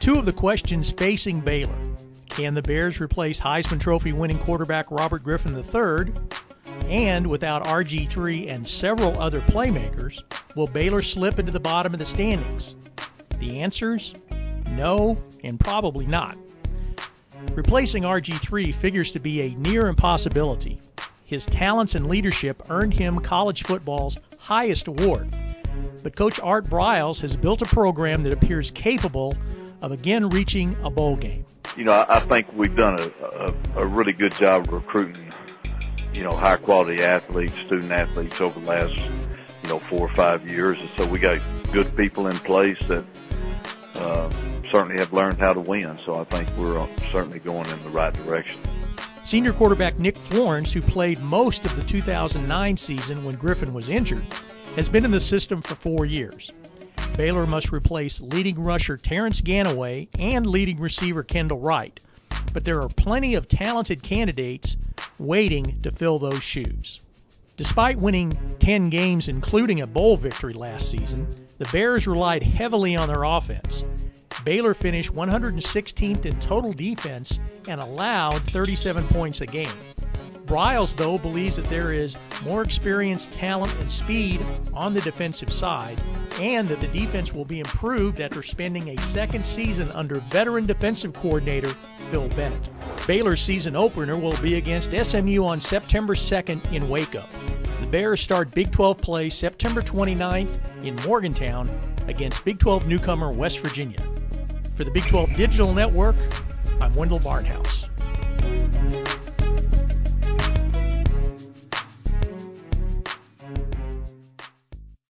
Two of the questions facing Baylor can the Bears replace Heisman Trophy winning quarterback Robert Griffin III? And without RG3 and several other playmakers, will Baylor slip into the bottom of the standings? The answers no, and probably not. Replacing RG3 figures to be a near impossibility. His talents and leadership earned him college football's highest award. But Coach Art Briles has built a program that appears capable of again reaching a bowl game. You know, I, I think we've done a, a, a really good job of recruiting, you know, high quality athletes, student athletes over the last, you know, four or five years. And so we got good people in place that uh, certainly have learned how to win. So I think we're certainly going in the right direction. Senior quarterback Nick Florence, who played most of the 2009 season when Griffin was injured, has been in the system for four years. Baylor must replace leading rusher Terrance Ganaway and leading receiver Kendall Wright, but there are plenty of talented candidates waiting to fill those shoes. Despite winning 10 games, including a bowl victory last season, the Bears relied heavily on their offense. Baylor finished 116th in total defense and allowed 37 points a game. Briles, though, believes that there is more experience, talent, and speed on the defensive side, and that the defense will be improved after spending a second season under veteran defensive coordinator Phil Bennett. Baylor's season opener will be against SMU on September 2nd in Waco. The Bears start Big 12 play September 29th in Morgantown against Big 12 newcomer West Virginia. For the Big 12 Digital Network, I'm Wendell Barnhouse.